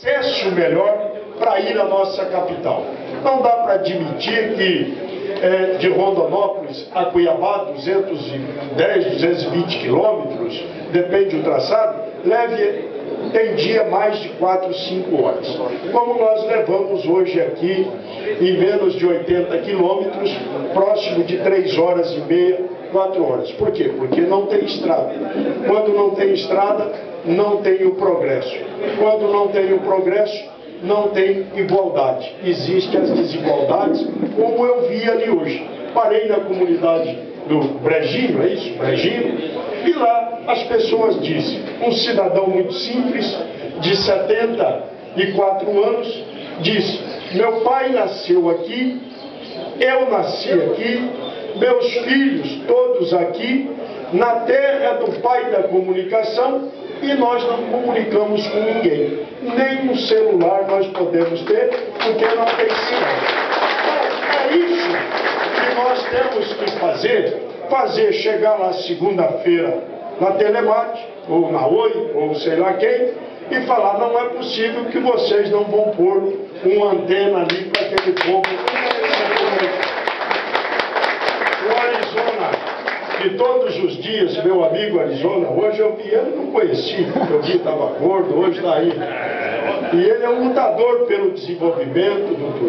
acesso melhor para ir à nossa capital. Não dá para admitir que é, de Rondonópolis a Cuiabá, 210, 220 quilômetros, depende do traçado, leve tem dia mais de 4, 5 horas. Como nós levamos hoje aqui, em menos de 80 quilômetros, próximo de 3 horas e meia, 4 horas. Por quê? Porque não tem estrada. Quando tem estrada, não tem o progresso. Quando não tem o progresso, não tem igualdade. Existem as desigualdades, como eu vi ali hoje. Parei na comunidade do Brejinho, é isso? Brejinho, e lá as pessoas dizem, um cidadão muito simples, de 74 anos, diz, meu pai nasceu aqui, eu nasci aqui, meus filhos todos aqui, na terra do pai da comunicação, e nós não comunicamos com ninguém. Nem um celular nós podemos ter, porque não tem sinal. É isso que nós temos que fazer, fazer chegar lá segunda-feira na Telemate, ou na Oi, ou sei lá quem, e falar, não é possível que vocês não vão pôr uma antena ali para aquele povo. O Arizona, que todos os dias, meu amigo Arizona, hoje eu vi ele, não conheci, eu vi, estava gordo, hoje está aí. E ele é um lutador pelo desenvolvimento do turismo.